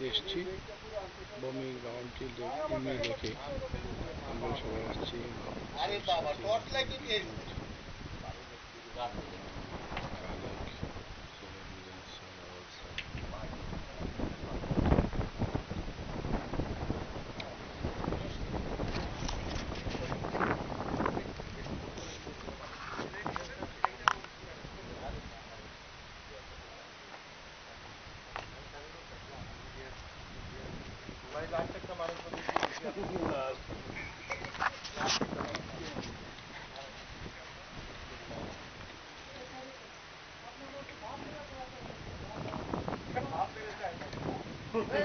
এসেছি। বমি গ্রাউন্ডটি দেখে। আমরা সবাই আসছি। I'd like to come out of the